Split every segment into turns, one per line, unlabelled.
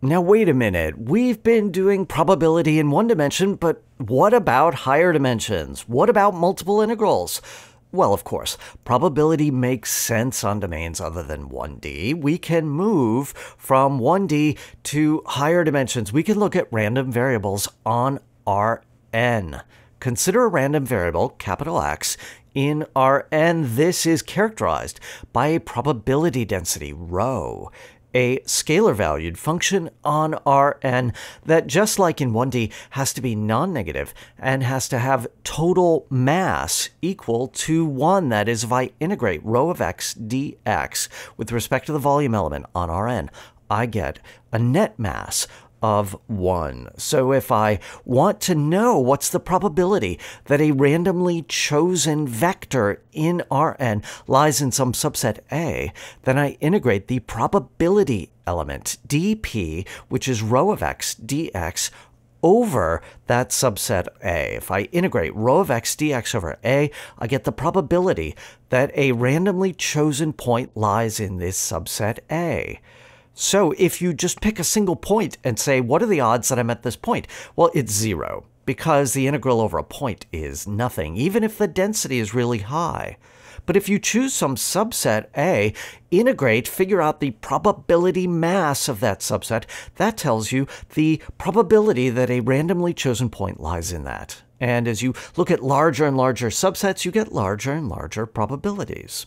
Now, wait a minute. We've been doing probability in one dimension, but what about higher dimensions? What about multiple integrals? Well, of course, probability makes sense on domains other than 1D. We can move from 1D to higher dimensions. We can look at random variables on Rn. Consider a random variable, capital X, in Rn. This is characterized by a probability density, rho a scalar valued function on Rn that, just like in 1D, has to be non negative and has to have total mass equal to 1. That is, if I integrate rho of x dx with respect to the volume element on Rn, I get a net mass of 1. So if I want to know what's the probability that a randomly chosen vector in Rn lies in some subset A, then I integrate the probability element dp, which is rho of x dx, over that subset A. If I integrate rho of x dx over A, I get the probability that a randomly chosen point lies in this subset A. So if you just pick a single point and say, what are the odds that I'm at this point? Well, it's zero because the integral over a point is nothing, even if the density is really high. But if you choose some subset A, integrate, figure out the probability mass of that subset, that tells you the probability that a randomly chosen point lies in that. And as you look at larger and larger subsets, you get larger and larger probabilities.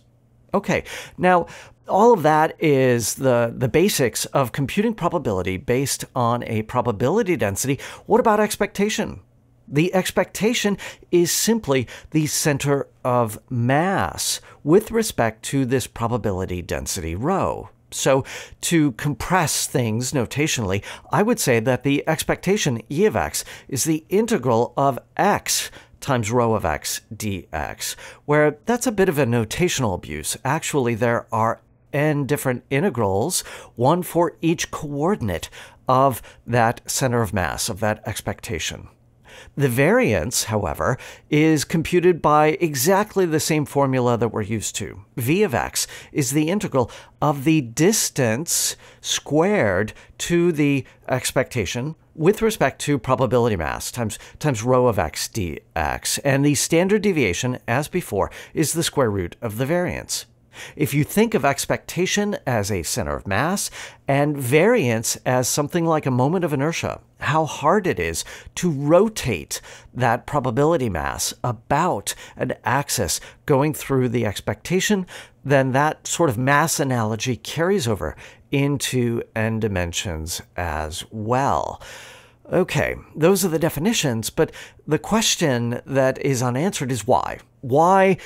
Okay, now all of that is the, the basics of computing probability based on a probability density. What about expectation? The expectation is simply the center of mass with respect to this probability density rho. So, to compress things notationally, I would say that the expectation E of x is the integral of x times rho of x dx, where that's a bit of a notational abuse. Actually, there are n different integrals, one for each coordinate of that center of mass, of that expectation. The variance, however, is computed by exactly the same formula that we're used to. v of x is the integral of the distance squared to the expectation with respect to probability mass times, times rho of x dx. And the standard deviation, as before, is the square root of the variance. If you think of expectation as a center of mass and variance as something like a moment of inertia, how hard it is to rotate that probability mass about an axis going through the expectation, then that sort of mass analogy carries over into n dimensions as well. Okay, those are the definitions, but the question that is unanswered is why? Why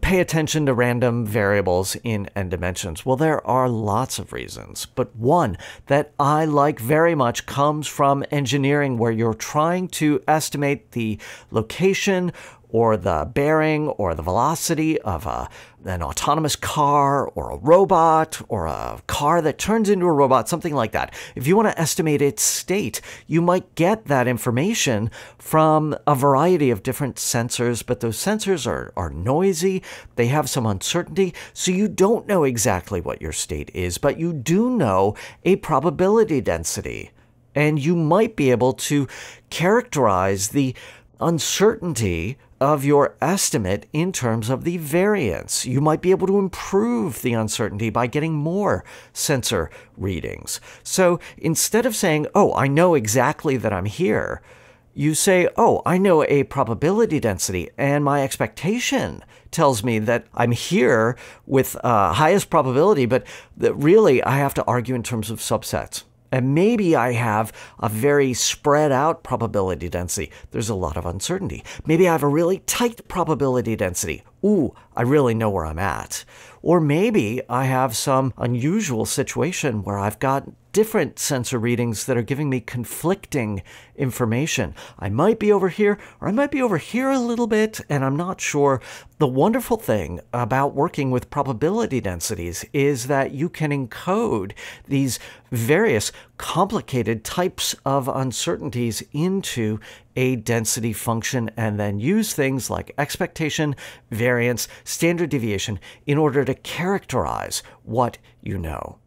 pay attention to random variables in n dimensions? Well, there are lots of reasons, but one that I like very much comes from engineering, where you're trying to estimate the location or the bearing or the velocity of a, an autonomous car or a robot or a car that turns into a robot, something like that. If you want to estimate its state, you might get that information from a variety of different sensors, but those sensors are, are noisy, they have some uncertainty, so you don't know exactly what your state is, but you do know a probability density. And you might be able to characterize the uncertainty of your estimate in terms of the variance. You might be able to improve the uncertainty by getting more sensor readings. So instead of saying, oh, I know exactly that I'm here, you say, oh, I know a probability density, and my expectation tells me that I'm here with uh, highest probability, but that really I have to argue in terms of subsets. And maybe I have a very spread out probability density. There's a lot of uncertainty. Maybe I have a really tight probability density. Ooh, I really know where I'm at. Or maybe I have some unusual situation where I've got different sensor readings that are giving me conflicting information. I might be over here, or I might be over here a little bit, and I'm not sure. The wonderful thing about working with probability densities is that you can encode these various complicated types of uncertainties into a density function and then use things like expectation, variance, standard deviation in order to characterize what you know.